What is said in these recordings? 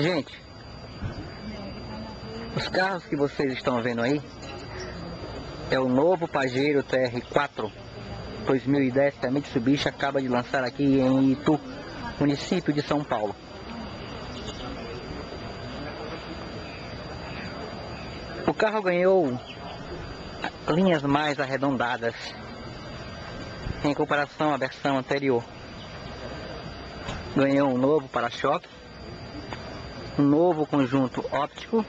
Gente, os carros que vocês estão vendo aí é o novo Pajero TR4 2010 que a Mitsubishi acaba de lançar aqui em Itu, município de São Paulo. O carro ganhou linhas mais arredondadas em comparação à versão anterior. Ganhou um novo para-choque, um novo conjunto óptico,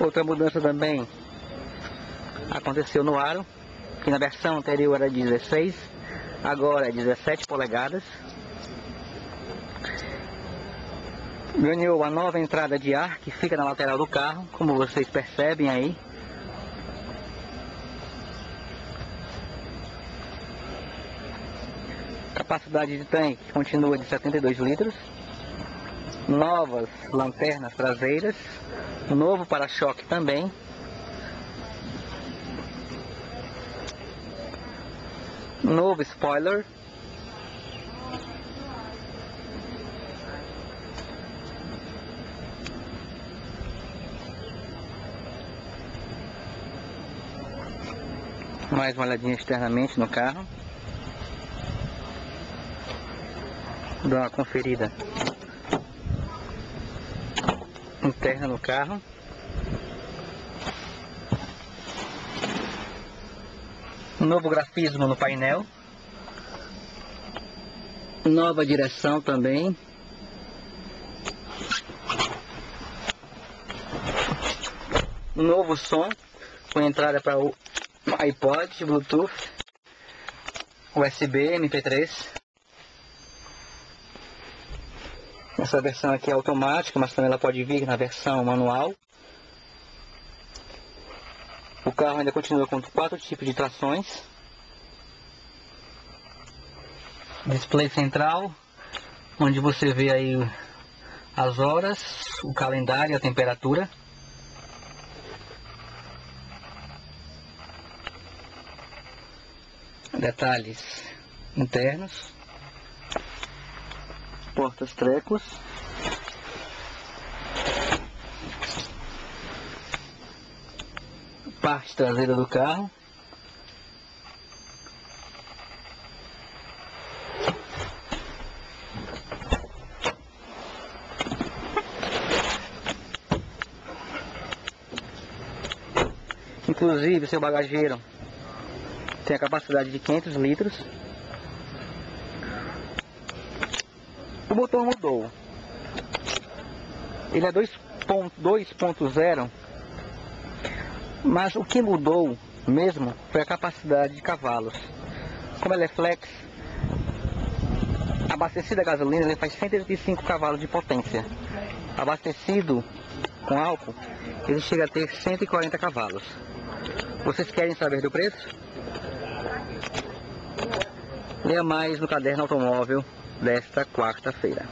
outra mudança também aconteceu no aro, que na versão anterior era 16, agora é 17 polegadas. Ganhou a nova entrada de ar que fica na lateral do carro, como vocês percebem aí. Capacidade de tanque continua de 72 litros. Novas lanternas traseiras. Novo para-choque também. Novo spoiler. Mais uma olhadinha externamente no carro. Dar uma conferida interna no carro. Novo grafismo no painel. Nova direção também. Novo som com entrada para o iPod, Bluetooth, USB, MP3. Essa versão aqui é automática, mas também ela pode vir na versão manual. O carro ainda continua com quatro tipos de trações. Display central, onde você vê aí as horas, o calendário e a temperatura. detalhes internos, portas trecos, parte traseira do carro, inclusive seu bagageiro tem a capacidade de 500 litros. O motor mudou. Ele é 2.0, mas o que mudou mesmo foi a capacidade de cavalos. Como ele é flex, abastecido a gasolina, ele faz 185 cavalos de potência. Abastecido com álcool, ele chega a ter 140 cavalos. Vocês querem saber do preço? Leia mais no caderno automóvel desta quarta-feira.